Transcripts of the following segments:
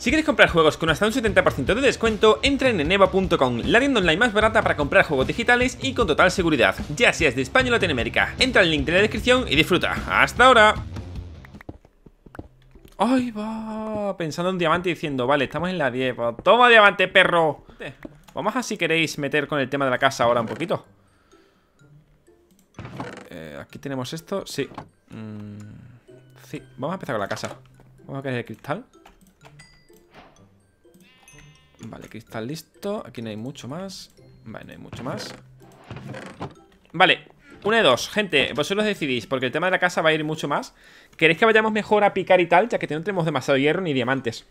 Si quieres comprar juegos con hasta un 70% de descuento, entra en eneva.com, la tienda online más barata para comprar juegos digitales y con total seguridad, ya seas de España o Latinoamérica. Entra al link de la descripción y disfruta. ¡Hasta ahora! ¡Ay, va! Pensando en diamante y diciendo, vale, estamos en la 10. Pues, ¡Toma diamante, perro! Vamos a si queréis meter con el tema de la casa ahora un poquito. Eh, aquí tenemos esto, sí. Mm, sí, vamos a empezar con la casa. Vamos a querer el cristal. Vale, cristal listo. Aquí no hay mucho más. Vale, no hay mucho más. Vale, una de dos. Gente, vosotros decidís Porque el tema de la casa va a ir mucho más. ¿Queréis que vayamos mejor a picar y tal? Ya que no tenemos demasiado hierro ni diamantes.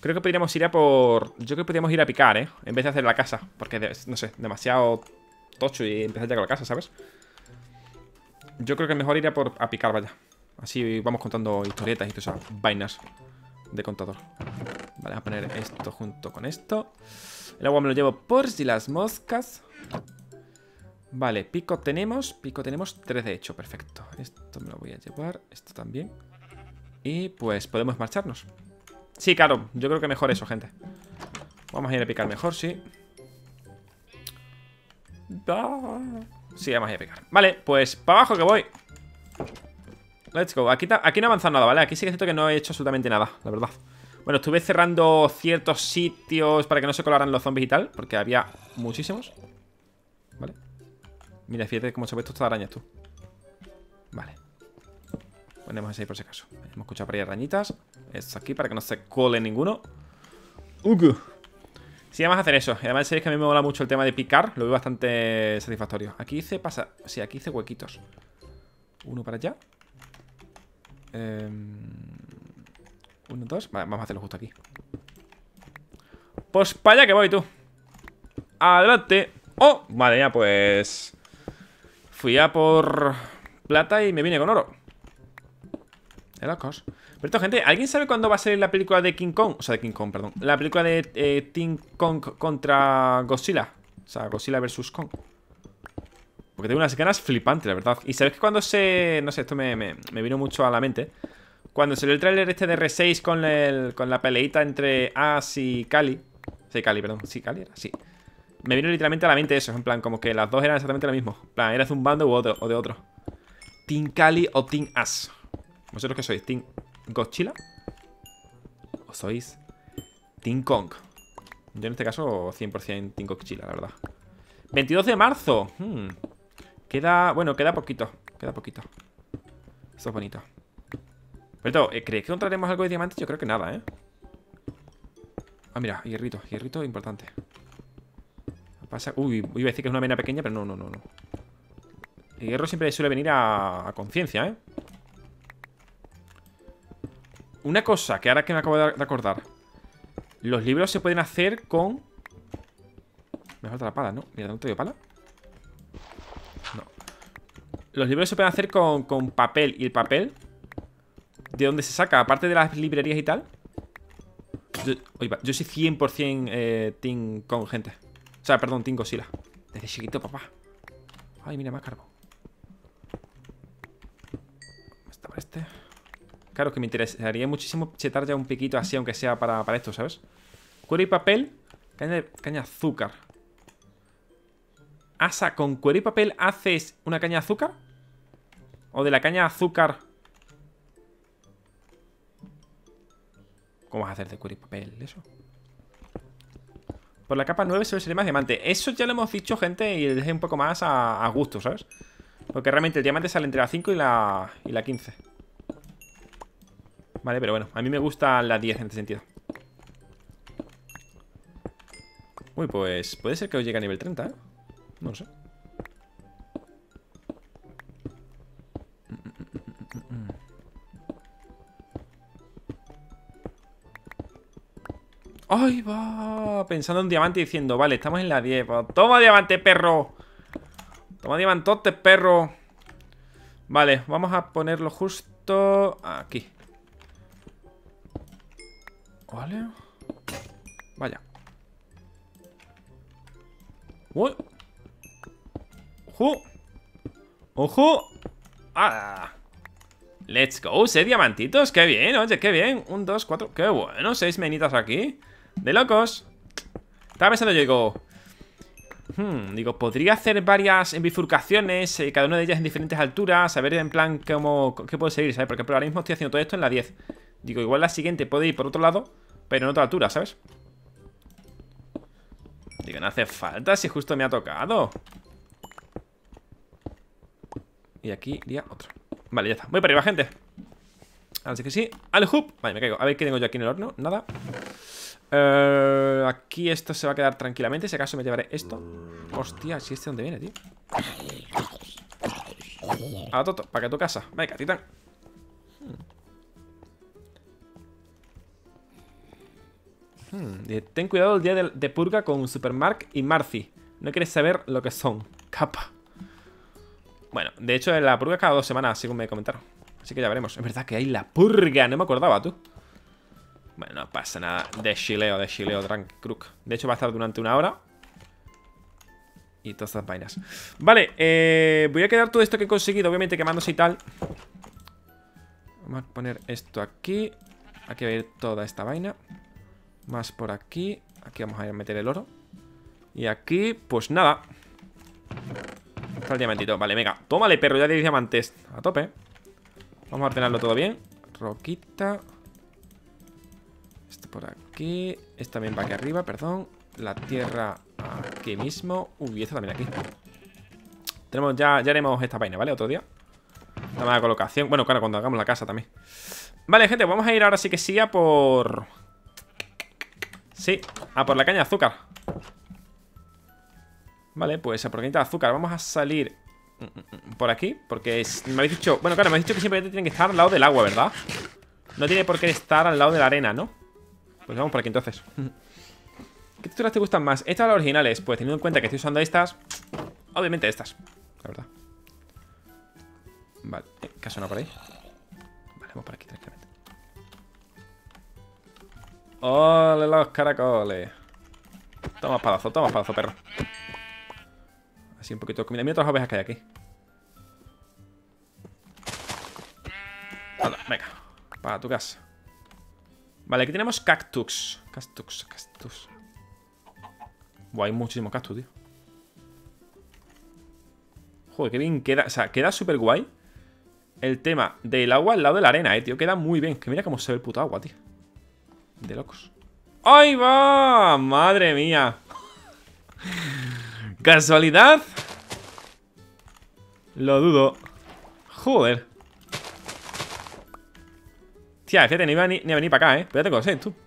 Creo que podríamos ir a por... Yo creo que podríamos ir a picar, ¿eh? En vez de hacer la casa Porque, no sé, demasiado tocho y empezar ya con la casa, ¿sabes? Yo creo que mejor ir a por a picar, vaya. Así vamos contando historietas y todas esas vainas de contador Vale, a poner esto junto con esto. El agua me lo llevo por si las moscas. Vale, pico tenemos Pico tenemos tres de hecho, perfecto. Esto me lo voy a llevar, esto también. Y pues podemos marcharnos. Sí, claro, yo creo que mejor eso, gente. Vamos a ir a picar mejor, sí. Sí, vamos a ir a picar. Vale, pues para abajo que voy. Let's go. Aquí, aquí no he avanzado nada, ¿vale? Aquí sí que siento que no he hecho absolutamente nada, la verdad. Bueno, estuve cerrando ciertos sitios para que no se colaran los zombies y tal, porque había muchísimos. ¿Vale? Mira, fíjate cómo se ve estas arañas tú. Vale. Ponemos ahí por si acaso. Hemos escuchado por arañitas. Esto aquí para que no se cole ninguno. Ugu. Sí, vamos a hacer eso. Además sabéis que a mí me mola mucho el tema de picar. Lo veo bastante satisfactorio. Aquí hice pasa. Sí, aquí hice huequitos. Uno para allá. Em, uno, dos. Vale, vamos a hacerlo justo aquí. Pues para allá que voy tú. Adelante. ¡Oh! Vale, ya pues. Fui a por plata y me vine con oro. De locos. Pero gente, ¿alguien sabe cuándo va a salir la película de King Kong? O sea, de King Kong, perdón. La película de eh, King Kong contra Godzilla. O sea, Godzilla vs. Kong. Porque tengo unas ganas flipantes, la verdad. Y sabes que cuando se... No sé, esto me, vino mucho a la mente. Cuando salió el tráiler este de R6 con, el, con la peleita entre As y Kali. Sí, Kali, perdón. Sí, Kali era, sí. Me vino literalmente a la mente eso. En plan, como que las dos eran exactamente lo mismo. En plan, eras de un bando u otro, o de otro. Team Kali o Team As. ¿Vosotros qué sois? ¿Team Godzilla? ¿O sois Team Kong? Yo en este caso 100% Team Godzilla, la verdad. 22 de marzo. Hmm. Queda, bueno, queda poquito Queda poquito Esto es bonito Pero, ¿crees que encontraremos algo de diamantes? Yo creo que nada, ¿eh? Ah, mira, hierrito, hierrito importante Pasa... Uy, iba a decir que es una mena pequeña Pero no, no, no, no El hierro siempre suele venir a, conciencia, ¿eh? Una cosa que ahora que me acabo de acordar Los libros se pueden hacer con... Me falta la pala, ¿no? Mira, ¿no te pala? Los libros se pueden hacer con, papel. ¿Y el papel? ¿De dónde se saca? Aparte de las librerías y tal. Yo, soy 100% eh, Team con gente. O sea, perdón, Team Godzilla. Desde chiquito, papá. Ay, mira, más carbo. Está por este. Claro que me interesaría muchísimo chetar ya un piquito así, aunque sea para, para esto, ¿sabes? Cuero y papel. Caña, caña azúcar. Asa, ¿con cuero y papel haces una caña de azúcar? ¿O de la caña de azúcar? ¿Cómo vas a hacer de cuero y papel eso? Por la capa 9 suele ser más diamante Eso ya lo hemos dicho, gente, y dejé un poco más a, gusto, ¿sabes? Porque realmente el diamante sale entre la 5 y la, y la 15 Vale, pero bueno, a mí me gusta la 10 en este sentido Uy, pues puede ser que os llegue a nivel 30, ¿eh? No sé. ¡Ay, va! Pensando en diamante y diciendo, vale, estamos en la 10. ¡Toma diamante, perro! Toma diamantote, perro. Vale, vamos a ponerlo justo aquí. Vale. Vaya. Uy. ¡Ojo! ¡Ojo! ¡Ah! Let's go, seis diamantitos, qué bien, oye, qué bien Un, dos, cuatro, qué bueno, seis menitas aquí De locos Estaba pensando yo, digo hmm, Digo, podría hacer varias bifurcaciones eh, Cada una de ellas en diferentes alturas A ver en plan cómo, qué puedo seguir, ¿sabes? Porque ahora mismo estoy haciendo todo esto en la 10 Digo, igual la siguiente puede ir por otro lado Pero en otra altura, ¿sabes? Digo, no hace falta si justo me ha tocado Y aquí iría otro Vale, ya está. Voy para arriba, gente. Así que sí. ¡Al hoop! Vale, me caigo. A ver qué tengo yo aquí en el horno. Nada. Eh, aquí esto se va a quedar tranquilamente. Si acaso me llevaré esto. Hostia, si este dónde viene, tío. A Toto, para que tu casa. Venga, titán. Hmm, ten cuidado el día de, purga con Supermark y Marcy. No quieres saber lo que son. Capa. Bueno, de hecho la purga cada dos semanas, según me comentaron Así que ya veremos. Es verdad que hay la purga, no me acordaba, tú. Bueno, no pasa nada. De chileo, de chileo, Drunk Crook. De hecho va a estar durante una hora. Y todas estas vainas. Vale, eh, voy a quedar todo esto que he conseguido Obviamente quemándose y tal. Vamos a poner esto aquí. Aquí va a ir toda esta vaina. Más por aquí. Aquí vamos a ir a meter el oro. Y aquí, pues nada. Está el diamantito. Vale, venga. Tómale, perro. Ya 10 diamantes. A tope. Vamos a ordenarlo todo bien. Roquita. Esto por aquí. Esto también va aquí arriba, perdón. La tierra aquí mismo. Uy, esto también aquí. Tenemos ya, ya haremos esta vaina, ¿vale? Otro día. La mala colocación. Bueno, claro, cuando hagamos la casa también. Vale, gente, vamos a ir ahora sí que sí a por... Sí, a por la caña de azúcar. Vale, pues a por de azúcar Vamos a salir por aquí Porque me habéis dicho... Bueno, claro, me habéis dicho que siempre tienen que estar al lado del agua, ¿verdad? No tiene por qué estar al lado de la arena, ¿no? Pues vamos por aquí entonces ¿Qué texturas te gustan más? Estas las originales Pues teniendo en cuenta que estoy usando estas Obviamente estas La verdad Vale, ¿qué ha sonado por ahí? Vale, vamos por aquí tranquilamente ¡Ole los caracoles! Toma palazo, toma palazo, perro Así un poquito de comida. Mira las ovejas que hay aquí. venga. Para tu casa. Vale, aquí tenemos cactus. Cactus, cactus. Buah, hay muchísimos cactus, tío. Joder, qué bien queda. O sea, queda súper guay el tema del agua al lado de la arena, eh, tío. Queda muy bien. Que mira cómo se ve el puto agua, tío. De locos. ¡Ahí va! ¡Madre mía! ¿Casualidad? Lo dudo. Joder. Tía, fíjate, ni iba ni, a venir para acá, ¿eh? Pero ya tengo sed, tú.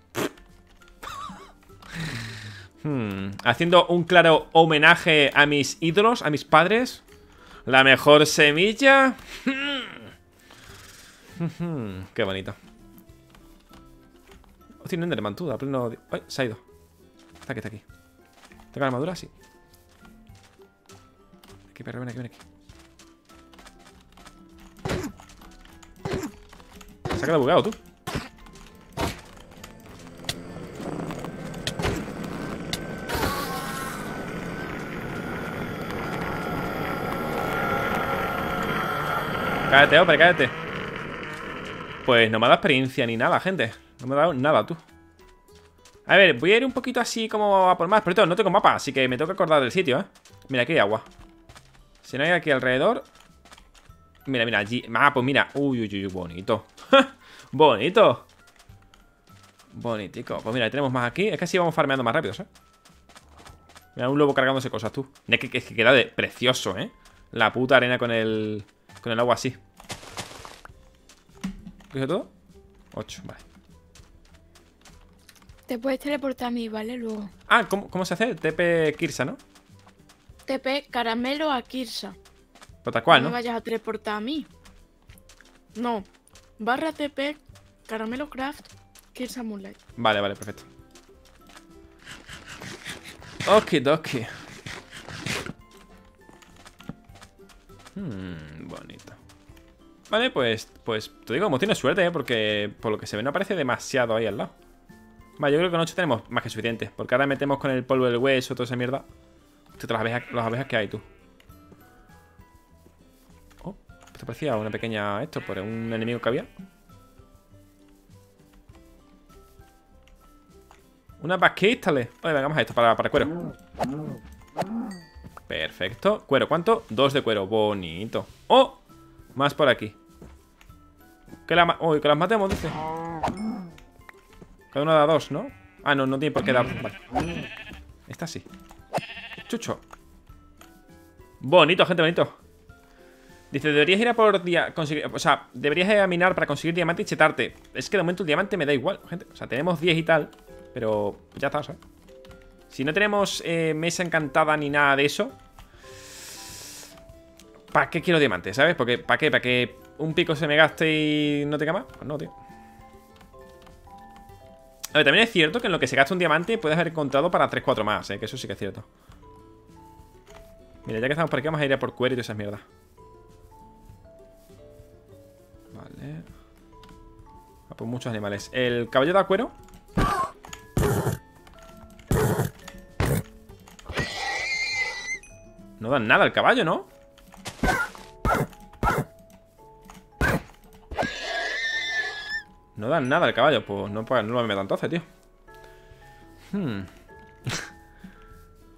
Hmm, haciendo un claro homenaje a mis ídolos, a mis padres. La mejor semilla. Qué bonito. Hostia, un Enderman, tú, a pleno... Ay, se ha ido. Está aquí, está aquí. ¿Tengo armadura? Sí. Aquí, perro, ven aquí, ven aquí. Se ha quedado bugueado, tú. Cállate, hombre, cállate. Pues no me ha dado experiencia ni nada, gente. No me ha dado nada, tú. A ver, voy a ir un poquito así como a por más. Pero no tengo mapa, así que me tengo que acordar del sitio, ¿eh? Mira, aquí hay agua. Si no hay aquí alrededor... Mira, mira, allí... Ah, pues mira. Uy, uy, uy, bonito. bonito. Bonitico. Pues mira, tenemos más aquí. Es que así vamos farmeando más rápido, ¿eh? Mira, un lobo cargándose cosas, tú. Es que, es que queda de precioso, ¿eh? La puta arena con el... Con el agua así. ¿Qué es todo? Ocho, vale. Te puedes teleportar a mí, ¿vale? Luego. Ah, ¿cómo, cómo se hace? TP Kirsa, ¿no? TP caramelo a Kirsa. Pero tal cual, ¿no? No me vayas a teleportar a mí. No. Barra TP caramelo craft Kirsa Moonlight. Vale, vale, perfecto. Okidoki. Hmm, bonito. Vale, pues, pues te digo, como tienes suerte, ¿eh? Porque por lo que se ve no parece demasiado ahí al lado. Vale, yo creo que con 8 tenemos más que suficiente. Porque ahora metemos con el polvo del hueso, toda esa mierda. Las abejas, las abejas que hay, tú. Esto parecía una pequeña... Esto, por un enemigo que había. Una basquítale. Oye, venga, vamos a esto para, para cuero. Perfecto. Cuero, ¿cuánto? Dos de cuero. Bonito. ¡Oh! Más por aquí. Que, la Uy, que las matemos, dice. Cada una da dos, ¿no? Ah, no, no tiene por qué dar. Vale. Esta sí. Chucho. Bonito, gente, bonito. Dice, deberías ir a por día conseguir, O sea, deberías ir a minar para conseguir diamante y chetarte. Es que de momento el diamante me da igual, gente. O sea, tenemos 10 y tal. Pero ya está, ¿sabes? Si no tenemos eh, mesa encantada ni nada de eso. ¿Para qué quiero diamante, sabes? Porque, ¿para qué? ¿Para que un pico se me gaste y no tenga más? Pues no, tío. A ver, también es cierto que en lo que se gasta un diamante puedes haber encontrado para 3-4 más, ¿eh? Que eso sí que es cierto. Mira, ya que estamos por aquí vamos a ir a por cuero y todas esas mierdas. Vale. A por muchos animales. ¿El caballo da cuero? No dan nada al caballo, ¿no? No dan nada al caballo. Pues no, pues, no lo meto entonces, tío. Hmm.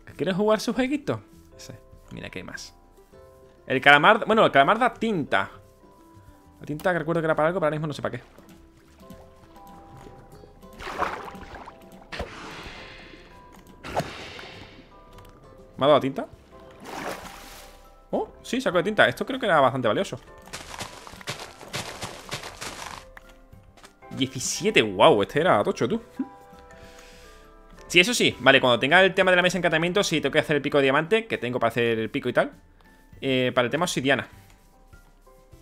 ¿Quieres jugar su jueguito? Mira que hay más. El calamar... Bueno, el calamar da tinta. La tinta que recuerdo que era para algo, pero ahora mismo no sé para qué. ¿Me ha dado tinta? Oh, sí, saco de tinta. Esto creo que era bastante valioso. 17, wow, este era tocho, tú. Sí, eso sí, vale, cuando tenga el tema de la mesa de encantamiento, sí, tengo que hacer el pico de diamante, que tengo para hacer el pico y tal. Eh, para el tema obsidiana.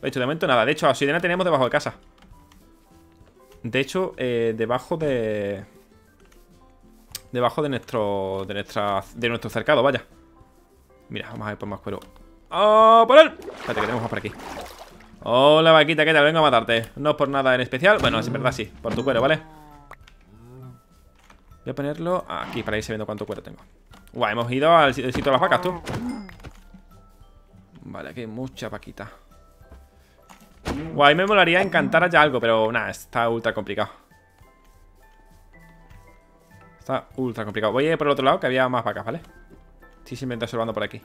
De hecho, de momento nada. De hecho, obsidiana tenemos debajo de casa. De hecho, eh, debajo de... Debajo de nuestro... De nuestra... De nuestro cercado, vaya. Mira, vamos a ver por más cuero. ¡Oh, por él! Espérate, que tenemos más por aquí. Hola, vaquita, ¿qué tal? Vengo a matarte. No por nada en especial. Bueno, es verdad, sí. Por tu cuero, ¿vale? Voy a ponerlo aquí para irse viendo cuánto cuero tengo. Guau, hemos ido al sitio de las vacas, tú. Vale, aquí hay mucha vaquita. Guay, me molaría encantar ya algo, pero nada, está ultra complicado. Está ultra complicado. Voy a ir por el otro lado, que había más vacas, ¿vale? Estoy simplemente observando por aquí.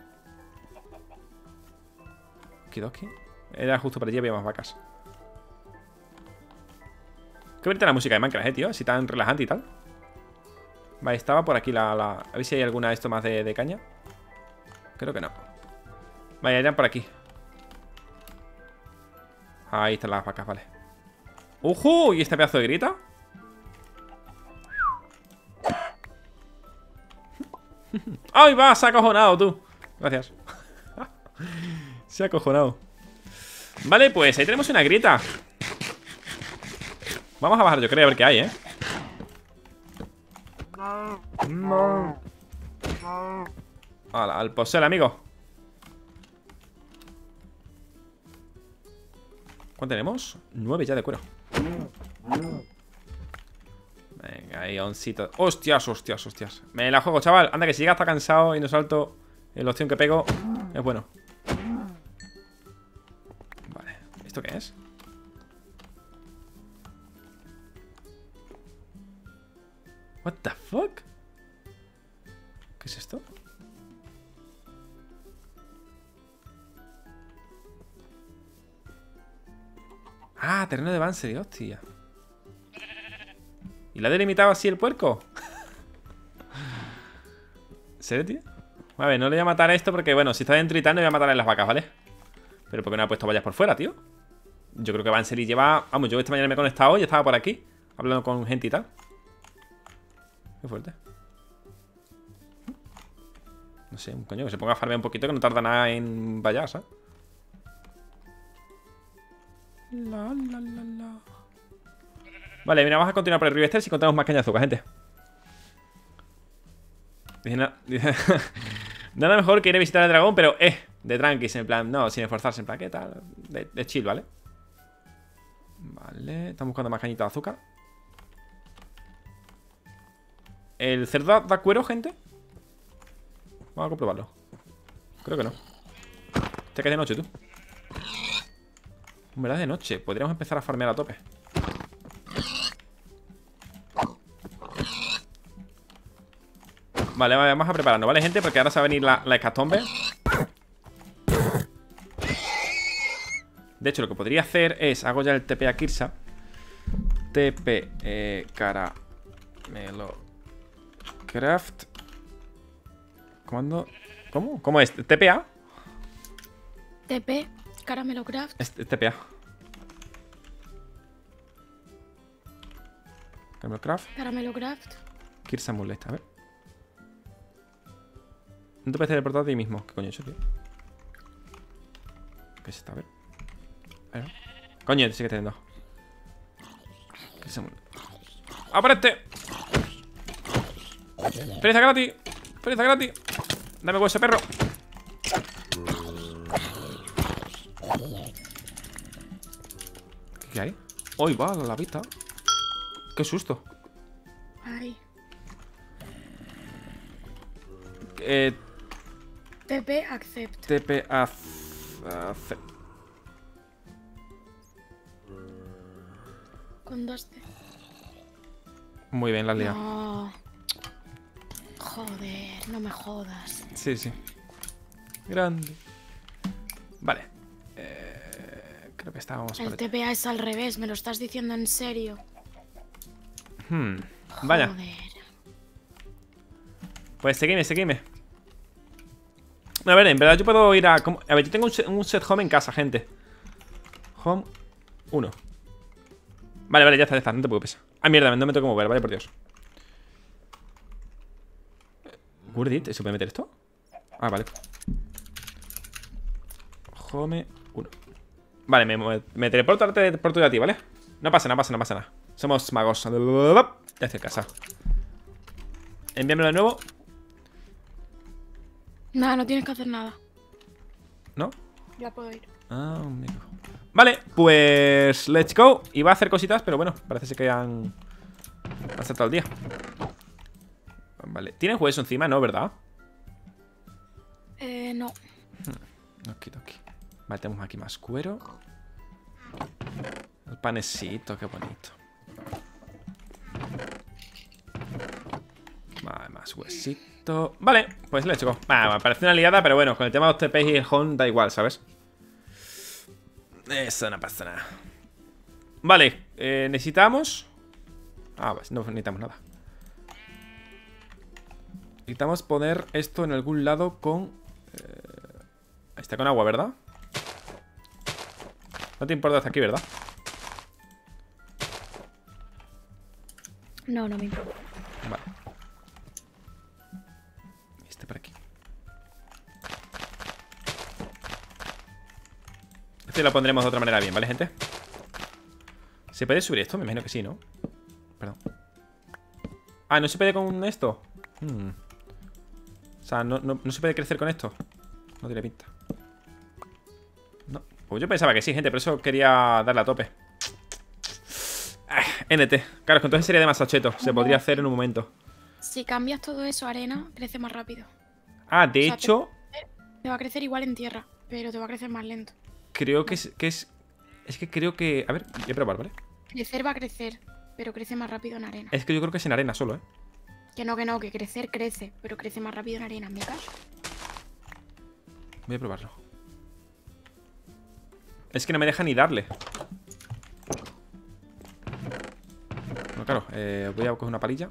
Kidoki. Era justo por allí, había más vacas. Qué bonita la música de Minecraft, eh, tío. Así tan relajante y tal. Vale, estaba por aquí la... A ver si hay alguna de esto más de, caña. Creo que no. Vale, eran por aquí. Ahí están las vacas, vale. ¡Ojo! ¿Y este pedazo de grita? ¡Ay, va! Se ha acojonado, tú. Gracias. se ha acojonado. Vale, pues ahí tenemos una grieta. Vamos a bajar, yo creo, a ver qué hay, ¿eh? Al posel, amigo. ¿Cuánto tenemos? Nueve ya de cuero. Venga, ahí oncito. Hostias, hostias, hostias. Me la juego, chaval. Anda que si llega está cansado y no salto La opción que pego es bueno. Vale, ¿esto qué es? What the? ¿Qué es esto? Ah, terreno de avance, hostia. ¿Y la ha delimitado así el puerco? ¿Se tío? A ver, no le voy a matar a esto porque, bueno, si está dentro y tal, no voy a matar a las vacas, ¿vale? Pero porque no ha puesto vallas por fuera, tío? Yo creo que Bansery lleva... Vamos, yo esta mañana me he conectado y estaba por aquí Hablando con gente y tal Qué fuerte No sé, un coño, que se ponga a farmear un poquito Que no tarda nada en vallas, ¿sabes? La, la, la, la. Vale, mira, vamos a continuar por el río este si encontramos más caña de azúcar, gente. Dice, nada mejor que ir a visitar el dragón, pero eh, de tranquis, en plan, no, sin esforzarse, en plan, ¿qué tal? De, chill, ¿vale? Vale, estamos buscando más cañita de azúcar. ¿El cerdo da cuero, gente? Vamos a comprobarlo. Creo que no. Te que de noche, tú. Humedad de noche. Podríamos empezar a farmear a tope. Vale, vamos a prepararnos, ¿vale, gente? Porque ahora se va a venir la, la escatombe. De hecho, lo que podría hacer es... Hago ya el TP a Kirsa. TP eh, caramelo craft. ¿Cuándo? ¿Cómo? ¿Cómo es? ¿TPA? TP, Caramelo Craft. Es TPA. Caramelo craft. Caramelo Craft. Kirsa a ver. No te puedes teleportar a ti mismo. ¿Qué coño es eso, tío? ¿Qué es esto? A ver. A ver. Coño, sigue teniendo. Kirsa. ¡Aparente! ¡Feliz gratis! ¡Feliz gratis! Dame hueso, perro. ¿Qué hay? ¡Hoy va la vista! ¡Qué susto! Ay. Eh, TP Accept. TP ace- Con dos T. Muy bien, la has liado. No. Joder, no me jodas. Sí, sí. Grande. Vale. Eh, creo que estábamos El. TPA es al revés, me lo estás diciendo en serio. Hmm. Vaya. Joder. Pues seguime, seguime. A ver, en verdad yo puedo ir a... A ver, yo tengo un set, un set home en casa, gente. Home 1. Vale, vale, ya está, ya está, no te preocupes. Ah, mierda, no me tengo que mover, vale, por Dios. ¿Se puede meter esto? Ah, vale. Home 1. Vale, me, me, teleporto, te teleporto a ti, ¿vale? No pasa nada, pasa nada, pasa nada. Somos magos. Ya estoy en casa. Envíamelo de nuevo. Nada, no tienes que hacer nada. ¿No? Ya puedo ir. Ah, amigo. Vale, pues let's go. Iba a hacer cositas, pero bueno, parece que han... Han saltado el día. Vale, ¿tienes hueso encima? No, ¿verdad? Eh, no. Ok, ok. Vale, tenemos aquí más cuero. El panecito, qué bonito. Vale, más huesito. Vale, pues let's go. Va, me parece una liada, pero bueno, con el tema de los TPs y el home da igual, ¿sabes? Eso no pasa nada. Vale, eh, necesitamos... Ah, pues no necesitamos nada. Necesitamos poner esto en algún lado con... eh, está con agua, ¿verdad? No te importa hasta aquí, ¿verdad? No, no me importa. Vale. Este por aquí. Este lo pondremos de otra manera bien, ¿vale, gente? ¿Se puede subir esto? Me imagino que sí, ¿no? Perdón. Ah, ¿no se puede con esto? Hmm. O sea, ¿no, no, no se puede crecer con esto? No tiene pinta. No. Pues yo pensaba que sí, gente, por eso quería darle a tope. Ah, NT. Claro, es que entonces sería demasiado cheto. Se podría hacer en un momento. Si cambias todo eso a arena, crece más rápido. Ah, de O sea, hecho, Te va a crecer igual en tierra, pero te va a crecer más lento. creo que es, que es. Es que creo que. A ver, voy a probar, ¿vale? Crecer va a crecer, pero crece más rápido en arena. Es que yo creo que es en arena solo, ¿eh? Que no, que no, que crecer crece, pero crece más rápido en arena, ¿me caso? Voy a probarlo. Es que no me deja ni darle. Bueno, claro, eh, voy a coger una palilla.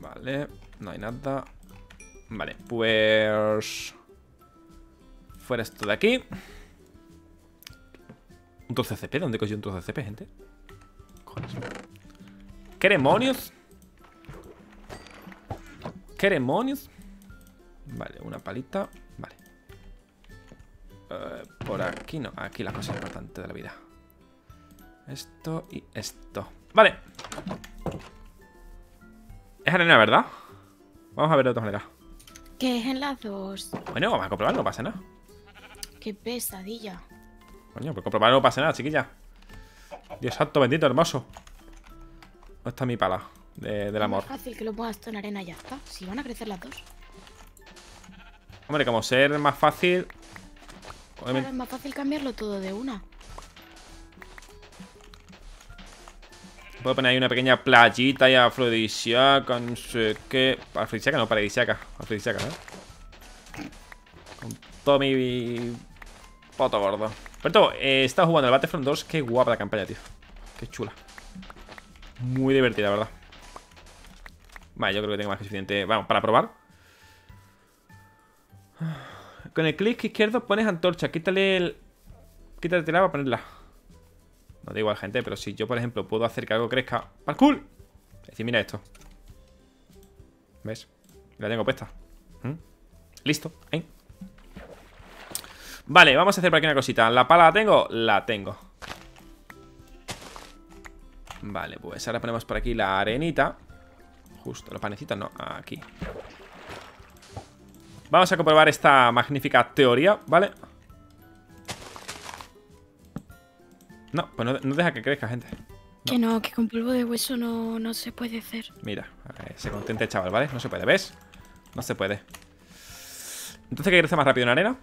Vale, no hay nada. Vale, pues... Fuera esto de aquí. ¿Un trozo de CP? ¿Dónde cogió un trozo de CP, gente? Cojones. ¿Qué demonios? ¿Qué demonios? Vale, una palita. Vale. Eh, por aquí no. Aquí la cosa importante de la vida. Esto y esto. Vale. Es arena, ¿verdad? Vamos a ver de otra manera. ¿Qué es en las dos? Bueno, vamos a comprobar, no pasa nada. Qué pesadilla. Coño, pues comprobar no pasa nada, chiquilla. Dios santo, bendito, hermoso. ¿Dónde está mi pala de- del amor? Es fácil que lo pongas tú en arena y ya está. Si van a crecer las dos. Hombre, como ser más fácil. Claro, es más fácil cambiarlo todo de una. Puedo poner ahí una pequeña playita y afrodisíaca, no sé qué. Afrodisíaca no, paradisíaca. Afrodisíaca, ¿eh? Con todo mi poto gordo. Pero todo, eh, he estado jugando el Battlefront 2. Qué guapa la campaña, tío. Qué chula. Muy divertida, ¿verdad? Vale, yo creo que tengo más que suficiente. Vamos, para probar. Con el clic izquierdo pones antorcha. Quítale el. Quítate la para ponerla. No da igual, gente, pero si yo, por ejemplo, puedo hacer que algo crezca. ¡Parkour! Es decir, mira esto. ¿Ves? La tengo puesta. ¿Mm? Listo. ¿eh? Vale, vamos a hacer por aquí una cosita. ¿La pala la tengo? La tengo. Vale, pues ahora ponemos por aquí la arenita. Justo, los panecitos no, aquí. Vamos a comprobar esta magnífica teoría, ¿vale? No, pues no, deja que crezca, gente. Que no, que con polvo de hueso no, se puede hacer. Mira, se contente el chaval, ¿vale? No se puede, ¿ves? No se puede. Entonces, ¿qué crece más rápido en arena?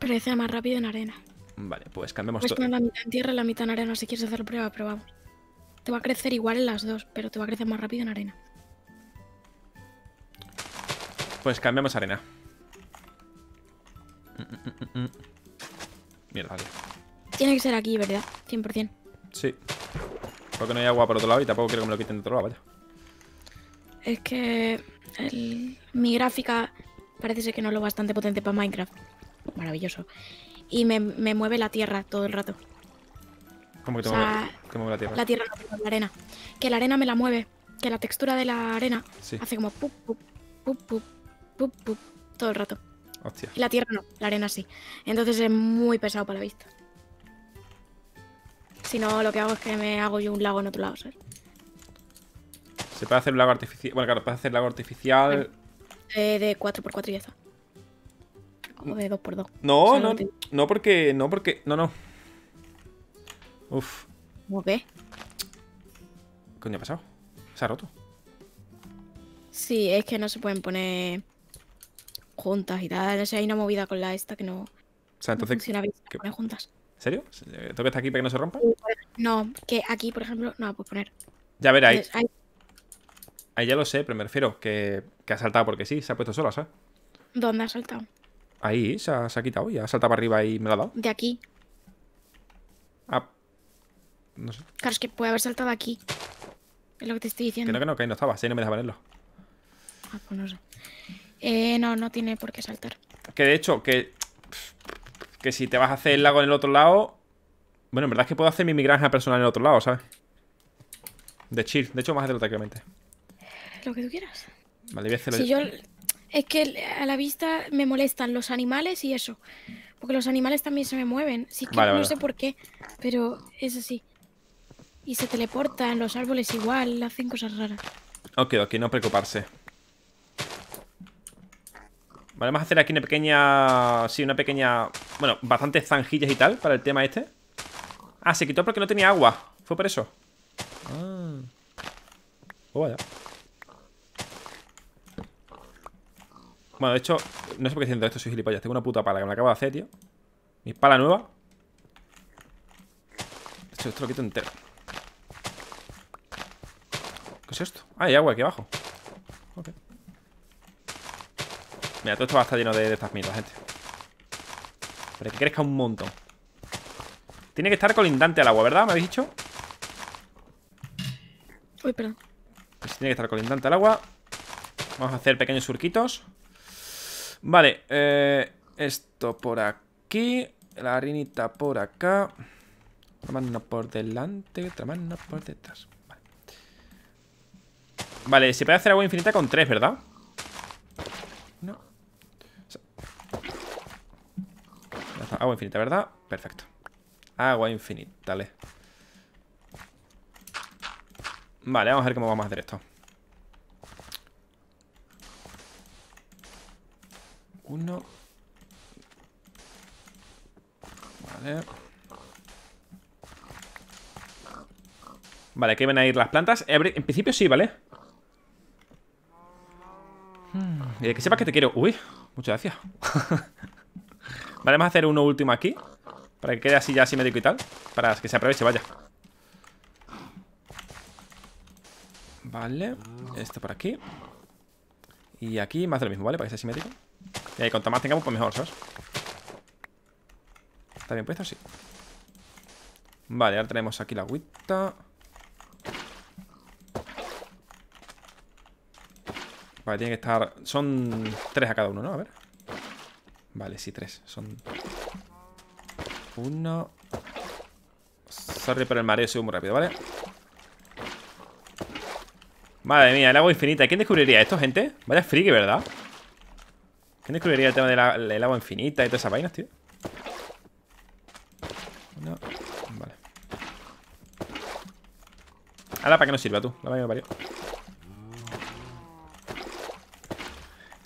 Crece más rápido en arena. Vale, pues cambiemos todo. Pues la mitad en tierra y la mitad en arena si quieres hacer prueba, pero vamos. Te va a crecer igual en las dos, pero te va a crecer más rápido en arena. Pues cambiamos arena. Mierda, vale. Tiene que ser aquí, ¿verdad? 100%. Sí. Porque no hay agua por otro lado y tampoco quiero que me lo quiten de otro lado, vaya. Es que mi gráfica parece ser que no es lo bastante potente para Minecraft. Maravilloso. Y me, mueve la tierra todo el rato. ¿Cómo que te, mueve, la tierra? La tierra, la arena. Que la arena me la mueve. Que la textura de la arena hace como pup, pup, pup, pup, pup, pup, todo el rato. Hostia. Y la tierra no, la arena sí. Entonces es muy pesado para la vista. Si no, lo que hago es que me hago yo un lago en otro lado, ¿sabes? Se puede hacer un lago artificial. Bueno, claro, puede hacer lago artificial. de 4x4 y ya está. O de 2x2. No, no, no, porque. No, porque. No, no. Uf. ¿Cómo qué? ¿Qué coño ha pasado? Se ha roto. Sí, es que no se pueden poner juntas y tal. O sea, hay una movida con la esta que no. O sea, entonces. No funciona bien, juntas. ¿En serio? ¿Tengo que estar aquí para que no se rompa? No, que aquí, por ejemplo, no la puedes poner. Ya verá, ahí. Ahí ya lo sé, pero me refiero que, que ha saltado porque sí, se ha puesto sola, ¿sabes? ¿Dónde ha saltado? Ahí, se ha, quitado y ha saltado para arriba y me lo ha dado. De aquí. No sé. Claro, es que puede haber saltado aquí. Es lo que te estoy diciendo. Que no, que no, que ahí no estaba. Si no me deja ponerlo. Ah, pues no sé. Eh, no, no tiene por qué saltar. Que de hecho, que que si te vas a hacer el lago en el otro lado... Bueno, en verdad es que puedo hacer mi, granja personal en el otro lado, ¿sabes? De chill. De hecho, más adelante, tranquilamente. Lo que tú quieras. Vale, voy a hacerlo. Si yo... Es que a la vista me molestan los animales y eso. Porque los animales también se me mueven. Sí que no sé por qué, pero es así. Y se teleportan, los árboles igual, hacen cosas raras. Ok, ok, no preocuparse. Vale, vamos a hacer aquí una pequeña... Sí, una pequeña... Bueno, bastantes zanjillas y tal para el tema este. Ah, se quitó porque no tenía agua. Fue por eso Ah. Oh, vaya. Bueno, de hecho, no sé por qué haciendo esto, soy gilipollas. Tengo una puta pala que me la acabo de hacer, tío. Mi pala nueva. De hecho, esto lo quito entero. ¿Qué es esto? Ah, hay agua aquí abajo. Ok. Mira, todo esto va a estar lleno de, estas minas, gente. Para que crezca un montón. Tiene que estar colindante al agua, ¿verdad? ¿Me habéis dicho? Uy, perdón. Pues tiene que estar colindante al agua. Vamos a hacer pequeños surquitos. Vale, eh, Esto por aquí La harinita por acá. Otra mano por delante Otra mano por detrás Vale, se puede hacer agua infinita con tres, ¿verdad? Agua infinita, ¿verdad? Perfecto. Agua infinita, dale Vale, vamos a ver cómo vamos a hacer esto. Uno. Vale. Vale, aquí van a ir las plantas. En principio sí, ¿vale? Y que sepas que te quiero. Uy, muchas gracias. Vale, vamos a hacer uno último aquí Para que quede así ya simétrico y tal Para que se aproveche, vaya. Vale Esto por aquí. Y aquí más de lo mismo, ¿vale? Para que sea simétrico Y ahí cuanto más tengamos, pues mejor, ¿sabes? ¿Está bien puesto? Sí. Vale, ahora tenemos aquí la agüita Vale, tiene que estar... Son tres a cada uno, ¿no? A ver Vale, sí, tres Son... Uno Sorry por el mareo, soy muy rápido, ¿vale? Madre mía, el agua infinita ¿Quién descubriría esto, gente? Vaya friki, ¿verdad? ¿Quién descubriría el tema del agua infinita y todas esas vainas, tío? No, vale Ahora, ¿para qué nos sirve tú? La me parió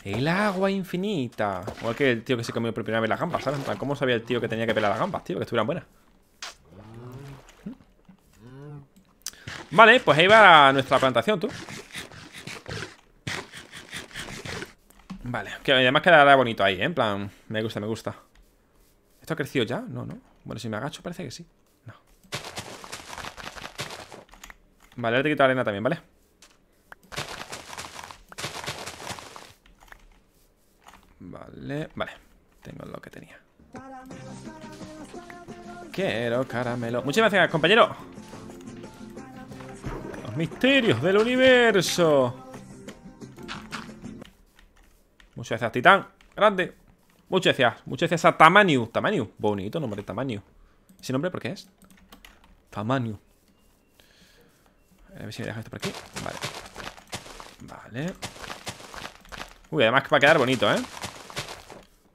El agua infinita Igual que el tío que se comió por primera vez las gambas, ¿sabes? ¿Cómo sabía el tío que tenía que pelar las gambas, tío? Que estuvieran buenas Vale, pues ahí va nuestra plantación, tú Vale, que además quedará bonito ahí, ¿eh? En plan, me gusta, me gusta ¿Esto ha crecido ya? No, no Bueno, si me agacho parece que sí No Vale, ahora te quito arena también, ¿vale? Vale, vale Tengo lo que tenía. Quiero caramelo. Muchas gracias, compañero. Los misterios del universo. Muchas gracias, Titán. Grande. Muchas gracias Muchas gracias a Tamaniu. Tamaniu Bonito nombre, Tamaniu. ¿Ese nombre por qué es? Tamaniu. A ver si me deja esto por aquí. Vale. Vale. Uy, además va a quedar bonito, ¿eh?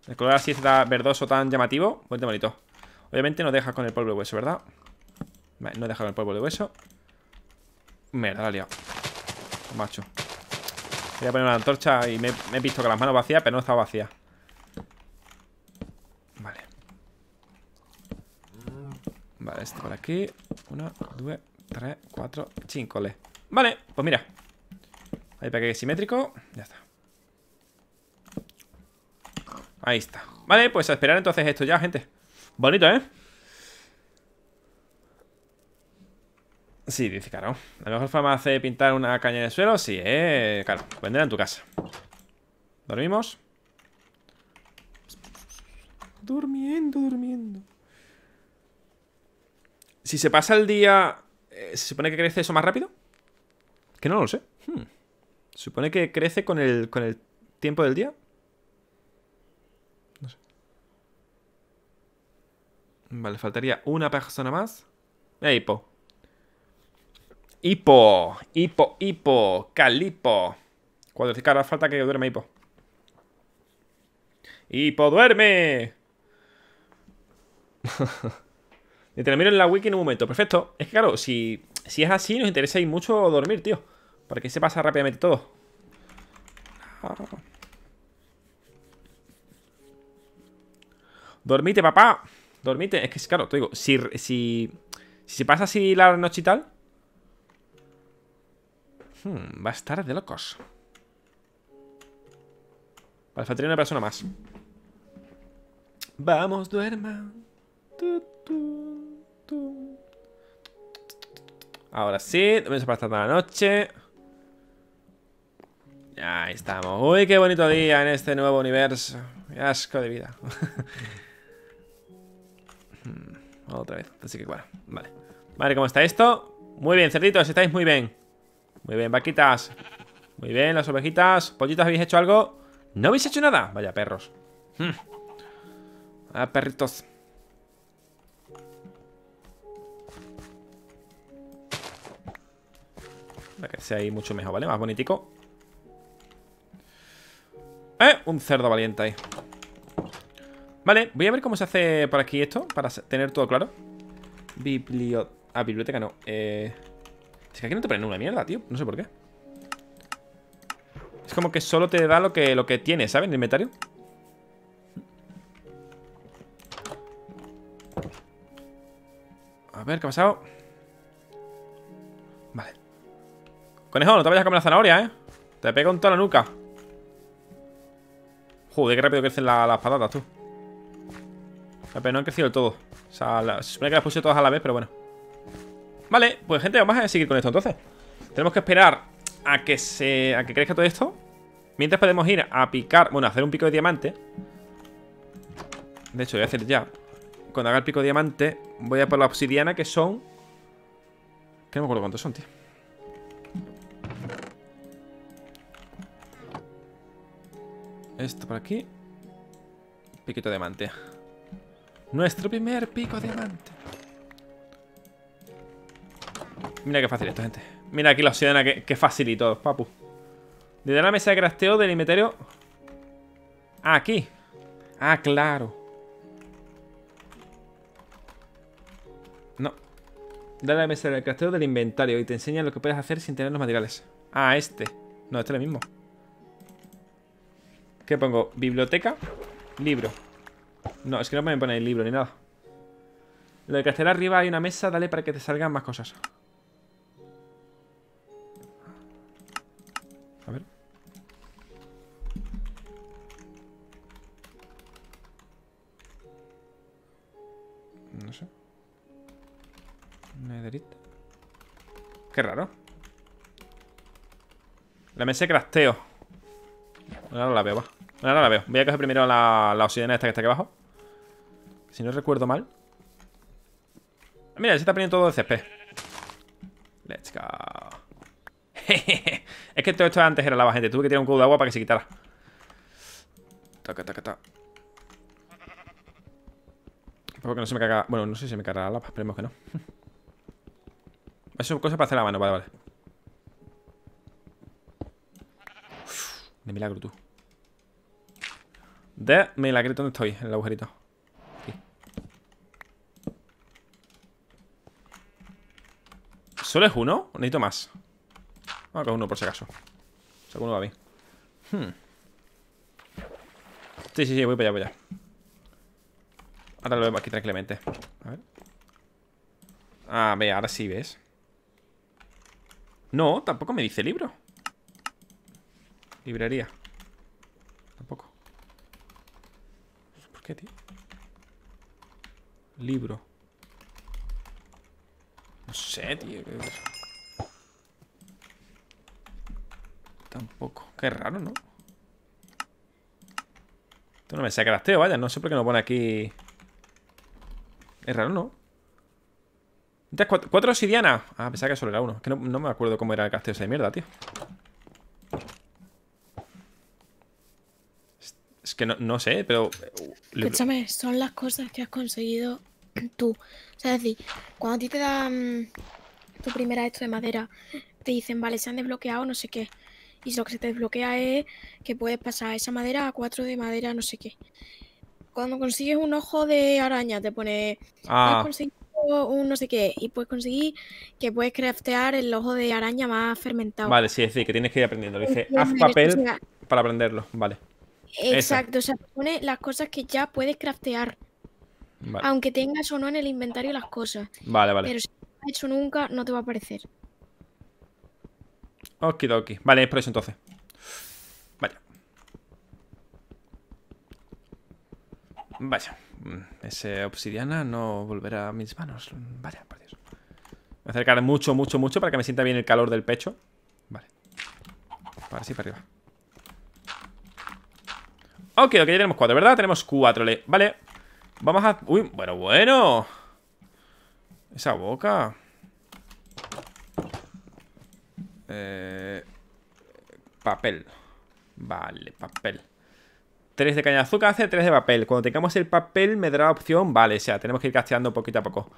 El color así está verdoso tan llamativo Muy bonito. Obviamente no deja con el polvo de hueso, ¿verdad? No deja con el polvo de hueso. Mierda, la liado. Macho. Voy a poner una antorcha y me, he visto con las manos vacías Pero no estaba vacía. Vale. Vale, este por aquí. Uno, dos, tres, cuatro, cinco Vale, pues mira. Ahí para que es simétrico. Ya está Ahí está Vale, pues a esperar entonces esto ya, gente Bonito, ¿eh? Sí, dice, claro La mejor forma de pintar una caña de suelo Sí, eh, claro, vendrá en tu casa ¿Dormimos? Durmiendo, durmiendo Si se pasa el día eh, ¿Se supone que crece eso más rápido? Que no lo sé hmm. ¿Se supone que crece con el, con el tiempo del día? Vale, faltaría una persona más. Eh, hipo. Hipo, hipo, hipo, calipo. Cuadrificar, ahora falta que duerme hipo. ¡Hipo, duerme! Y te en la wiki en un momento. Perfecto. Es que claro, si, si es así, nos interesa ir mucho dormir, tío. Para que se pasa rápidamente todo. Dormite, papá. Dormite. Es que, claro, te digo, si, si, si se pasa así la noche y tal... Hmm, va a estar de locos. Vale, faltaría una persona más. Vamos, duerma. Ahora sí, vamos a pasar toda la noche. Ahí estamos. Uy, qué bonito día en este nuevo universo. Qué asco de vida. Otra vez, así que bueno, vale Vale, ¿cómo está esto? Muy bien, cerditos, estáis muy bien Muy bien, vaquitas Muy bien, las ovejitas Pollitas, ¿habéis hecho algo? ¿No habéis hecho nada? Vaya, perros hmm. Ah, perritos Para que sea ahí mucho mejor, ¿vale? Más bonitico ¡Eh! Un cerdo valiente ahí Vale, voy a ver cómo se hace por aquí esto Para tener todo claro Biblio... Ah, biblioteca no eh... Es que aquí no te ponen una mierda, tío No sé por qué Es como que solo te da lo que, lo que tiene, ¿sabes? En el inventario A ver, ¿qué ha pasado? Vale Conejo, no te vayas a comer la zanahoria, ¿eh? Te pego en toda la nuca Joder, qué rápido crecen las patatas, tú Pero no han crecido del todo. O sea, se supone que las puse todas a la vez, pero bueno. Vale, pues gente, vamos a seguir con esto entonces. Tenemos que esperar a que se. a que crezca todo esto. Mientras podemos ir a picar. Bueno, a hacer un pico de diamante. De hecho, voy a hacer ya. Cuando haga el pico de diamante, voy a por la obsidiana, que son. Que no me acuerdo cuántos son, tío. Esto por aquí. Piquito de diamante. Nuestro primer pico diamante. Mira qué fácil esto, gente. Mira aquí la obsidiana, que, que facilito, papu. Desde la mesa de crafteo del inventario. Ah, aquí. Ah, claro. No. Dale a la mesa de crafteo del inventario y te enseña lo que puedes hacer sin tener los materiales. Ah, este. No, este es el mismo. ¿Qué pongo? Biblioteca. Libro. No, es que no me pone el libro ni nada. Lo de craftear arriba hay una mesa, dale para que te salgan más cosas. A ver. No sé. Qué raro. La mesa de crafteo. Ahora la veo, va. Ahora la veo. Voy a coger primero la, la esta que está aquí abajo. Si no recuerdo mal. Mira, se está poniendo todo el césped. Let's go. es que todo esto antes era lava, gente. Tuve que tirar un cubo de agua para que se quitara. Taca, taca, taca. Porque no se me caga. Bueno, no sé si se me carga la lava. Esperemos que no. Eso es cosa para hacer la mano. Vale, vale. de milagro, tú. De milagro, ¿dónde estoy? En el agujerito. Aquí. ¿Solo es uno? necesito más? Vamos a uno por si acaso. O sea, uno va bien. Hmm. Sí, sí, sí, voy para allá, voy allá. Ahora lo veo aquí tranquilamente. A ver. Ah, ve, ahora sí, ¿ves? No, tampoco me dice libro. Librería. Tampoco. ¿Por qué, tío? Libro. No sé, tío. Tampoco. Qué raro, ¿no? Esto no me saca crasteo, vaya. No sé por qué no pone aquí... Es raro, ¿no? Cuatro, cuatro obsidianas. Ah, pensaba que solo era uno. Es que no, no me acuerdo cómo era el casteo ese de mierda, tío. Que no, no sé, pero... Escúchame, son las cosas que has conseguido tú. O sea, es decir, cuando a ti te dan tu primera esto de madera, te dicen, vale, se han desbloqueado no sé qué. Y lo que se te desbloquea es que puedes pasar esa madera a cuatro de madera no sé qué. Cuando consigues un ojo de araña, te pone... Ah. un no sé qué y puedes conseguir que puedes craftear el ojo de araña más fermentado. Vale, sí, es decir, que tienes que ir aprendiendo. Dice, haz papel para aprenderlo. Vale. Exacto, o sea, pone las cosas que ya puedes craftear. Aunque tengas o no en el inventario las cosas. Vale, vale. Pero si no has hecho nunca, no te va a aparecer. Okidoki. Vale, es por eso entonces. Vaya. Vaya. Mm, ese obsidiana no volverá a mis manos. Vaya, por Dios. Voy a acercar mucho, mucho, mucho para que me sienta bien el calor del pecho. Vale. Para sí, para arriba. Ok, ok, ya tenemos cuatro, ¿verdad? Tenemos cuatro, le vale. Vamos a... Uy, bueno, bueno. Esa boca. Eh... Papel. Vale, papel. Tres de caña de azúcar hace tres de papel. Cuando tengamos el papel me dará opción Vale, o sea, tenemos que ir casteando poquito a poco.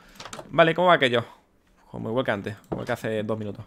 Vale, ¿cómo va aquello? Como igual que antes Igual que hace dos minutos.